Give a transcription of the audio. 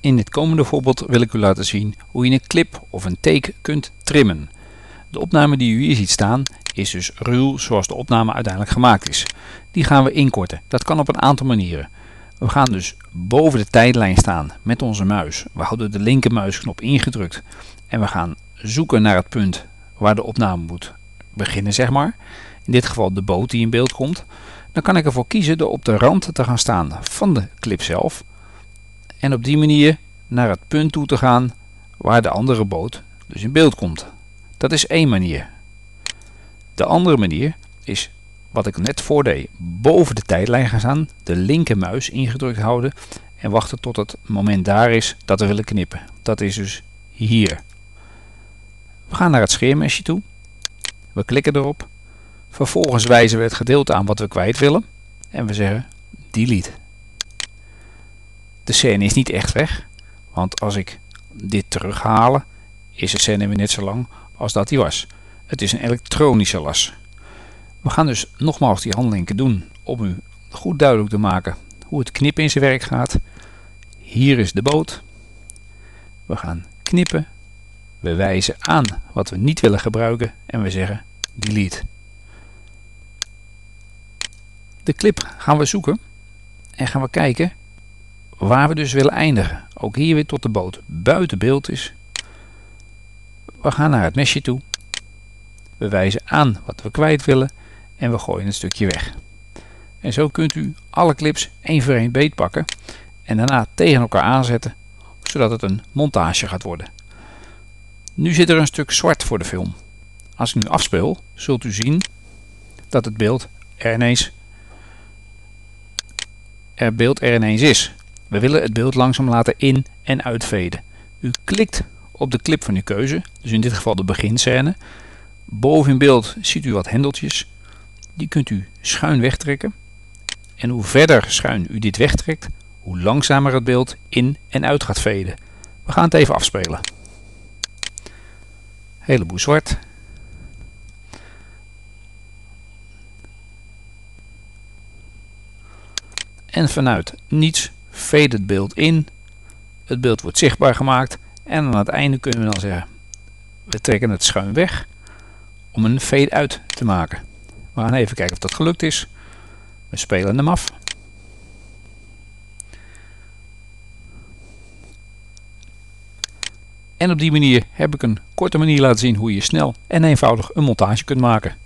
In dit komende voorbeeld wil ik u laten zien hoe je een clip of een take kunt trimmen. De opname die u hier ziet staan is dus ruw zoals de opname uiteindelijk gemaakt is. Die gaan we inkorten. Dat kan op een aantal manieren. We gaan dus boven de tijdlijn staan met onze muis. We houden de linkermuisknop ingedrukt en we gaan zoeken naar het punt waar de opname moet beginnen, zeg maar. In dit geval de boot die in beeld komt. Dan kan ik ervoor kiezen door op de rand te gaan staan van de clip zelf. En op die manier naar het punt toe te gaan waar de andere boot dus in beeld komt. Dat is één manier. De andere manier is wat ik net voordeed. Boven de tijdlijn gaan staan, de linkermuis ingedrukt houden en wachten tot het moment daar is dat we willen knippen. Dat is dus hier. We gaan naar het scheermesje toe. We klikken erop. Vervolgens wijzen we het gedeelte aan wat we kwijt willen. En we zeggen delete. De scène is niet echt weg. Want als ik dit terughalen, is de scène weer net zo lang als dat die was. Het is een elektronische las. We gaan dus nogmaals die handelingen doen om u goed duidelijk te maken hoe het knippen in zijn werk gaat. Hier is de boot. We gaan knippen. We wijzen aan wat we niet willen gebruiken en we zeggen delete. De clip gaan we zoeken en gaan we kijken waar we dus willen eindigen. Ook hier weer tot de boot buiten beeld is. We gaan naar het mesje toe. We wijzen aan wat we kwijt willen en we gooien een stukje weg. En zo kunt u alle clips één voor één beetpakken en daarna tegen elkaar aanzetten, zodat het een montage gaat worden. Nu zit er een stuk zwart voor de film. Als ik nu afspeel, zult u zien dat het beeld er ineens, er beeld er ineens is. We willen het beeld langzaam laten in- en uitveden. U klikt op de clip van uw keuze, dus in dit geval de beginscène. Boven in beeld ziet u wat hendeltjes. Die kunt u schuin wegtrekken. En hoe verder schuin u dit wegtrekt, hoe langzamer het beeld in en uit gaat veden. We gaan het even afspelen. Heleboel zwart. En vanuit niets fade het beeld in. Het beeld wordt zichtbaar gemaakt. En aan het einde kunnen we dan zeggen, we trekken het schuin weg om een fade uit te maken. We gaan even kijken of dat gelukt is. We spelen hem af. En op die manier heb ik een korte manier laten zien hoe je snel en eenvoudig een montage kunt maken.